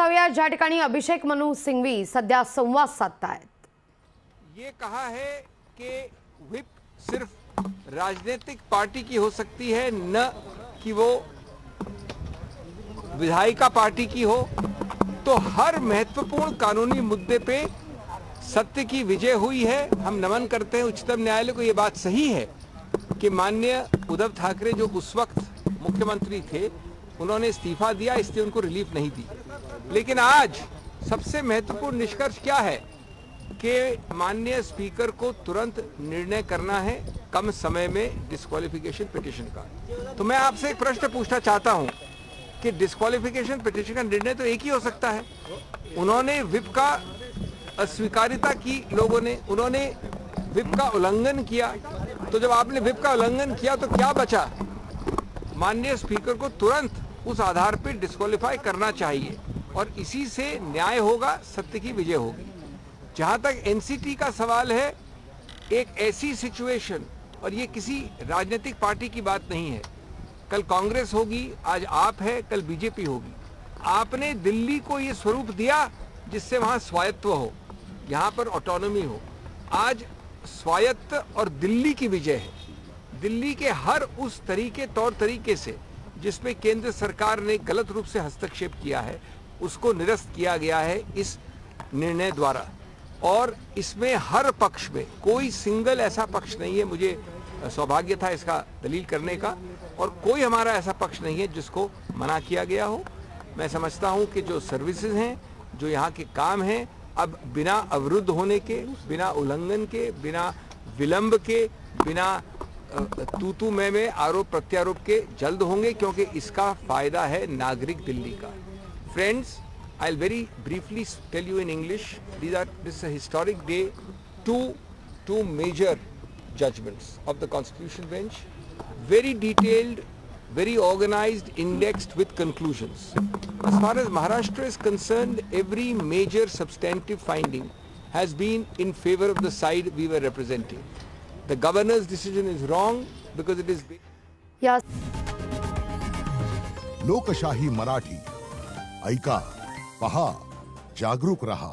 जाऊया अभिषेक मनु सिंघवी सध्या संवाद साधतायत. ये कहा है कि विप सिर्फ़ राजनीतिक पार्टी की हो सकती है, न कि वो विधायिका पार्टी की हो। तो हर महत्वपूर्ण कानूनी मुद्दे पे सत्य की विजय हुई है। हम नमन करते हैं, उच्चतम न्यायालय को ये बात सही है कि माननीय उद्धव ठाकरे जो उस वक्त मुख्यमंत्री थे उन्होंने इस्तीफा दिया, इसलिए उनको रिलीफ नहीं दी। लेकिन आज सबसे महत्वपूर्ण निष्कर्ष क्या है कि माननीय स्पीकर को तुरंत निर्णय करना है कम समय में डिस्क्वालिफिकेशन पिटिशन का। तो मैं आपसे एक प्रश्न पूछना चाहता हूँ कि डिस्क्वालिफिकेशन पिटिशन का निर्णय तो एक ही हो सकता है। उन्होंने विप का अस्वीकारिता की लोगों ने, उन्होंने विप का उल्लंघन किया। तो जब आपने विप का उल्लंघन किया तो क्या बचा? माननीय स्पीकर को तुरंत उस आधार पर डिस्कालीफाई करना चाहिए। और इसी से न्याय होगा, सत्य की विजय होगी। जहाँ तक एनसीटी का सवाल है, एक ऐसी सिचुएशन और ये किसी राजनीतिक पार्टी की बात नहीं है। कल कांग्रेस होगी, आज आप है, कल बीजेपी होगी। आपने दिल्ली को ये स्वरूप दिया, जिससे वहाँ स्वायत्व हो, यहाँ पर ऑटोनॉमी हो। आज स्वायत्त और दिल्ली की विजय है। दिल्ली के हर उस तरीके, तौर तरीके से जिसमें केंद्र सरकार ने गलत रूप से हस्तक्षेप किया है, उसको निरस्त किया गया है इस निर्णय द्वारा। और इसमें हर पक्ष में, कोई सिंगल ऐसा पक्ष नहीं है, मुझे सौभाग्य था इसका दलील करने का, और कोई हमारा ऐसा पक्ष नहीं है जिसको मना किया गया हो। मैं समझता हूँ कि जो सर्विसेज़ हैं, जो यहाँ के काम हैं, अब बिना अवरुद्ध होने के, बिना उल्लंघन के, बिना विलंब के, बिना तूतू में में आरोप प्रत्यारोप के जल्द होंगे क्योंकि इसका फ़ायदा है नागरिक दिल्ली का friends briefly tell you in English. These are this is a historic day. Two two major judgments of the Constitution Bench, very detailed, very organized, indexed with conclusions. As far as Maharashtra is concerned, every major substantive finding has been in favor of the side we were representing. The governor's decision is wrong because it is. yes लोकशाही मराठी ऐका पहा जागरूक रहा